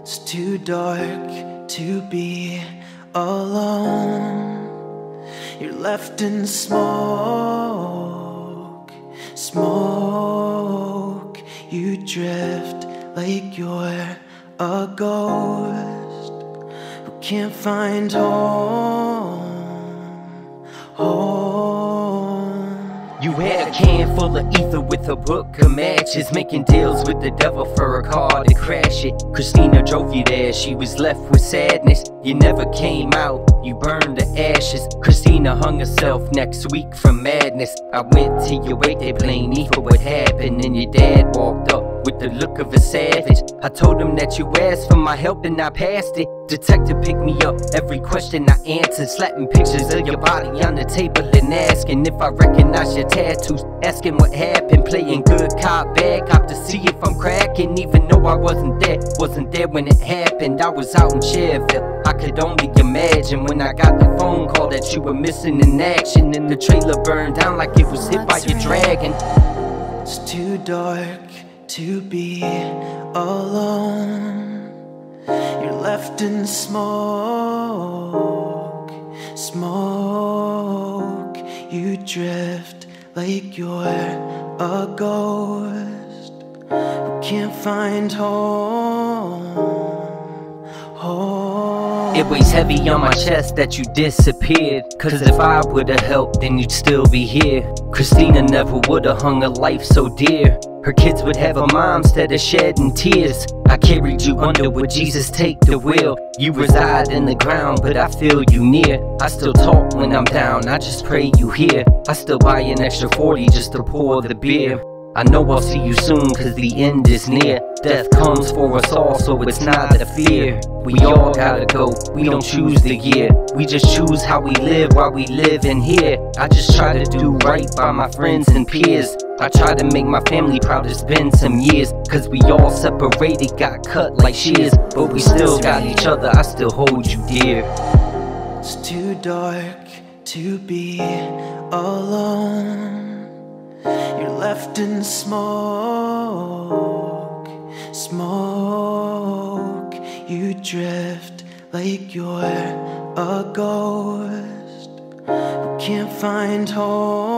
It's too dark to be alone. You're left in smoke, smoke. You drift like you're a ghost who can't find home, home. You had a can full of ether with a book of matches, making deals with the devil for a car to crash it. Christina drove you there, she was left with sadness. You never came out, you burned the ashes. Christina hung herself next week from madness. I went to your wake, they blame me for what happened, and your dad walked up with the look of a savage. I told him that you asked for my help and I passed it. Detective picked me up, every question I answered, slapping pictures of your body on the table and asking if I recognize your tattoos. Asking what happened, playing good cop, bad cop to see if I'm cracking. Even though I wasn't there, wasn't there when it happened. I was out in Cherville. I could only imagine when I got the phone call that you were missing in action and the trailer burned down like it was hit by your dragon. It's too dark to be alone. You're left in smoke, smoke. You drift like you're a ghost who can't find home, home. It weighs heavy on my chest that you disappeared. Cause if I would've helped, then you'd still be here. Christina never would've hung a life so dear. Her kids would have a mom instead of shedding tears. I carried you under with Jesus take the wheel. You reside in the ground, but I feel you near. I still talk when I'm down, I just pray you hear. I still buy an extra 40 just to pour the beer. I know I'll see you soon, cause the end is near. Death comes for us all, so it's not a fear. We all gotta go, we don't choose the year. We just choose how we live while we live in here. I just try to do right by my friends and peers. I try to make my family proud, it's been some years. Cause we all separated, got cut like shears. But we still got each other, I still hold you dear. It's too dark to be alone. You're left in smoke, smoke. You drift like you're a ghost who can't find home.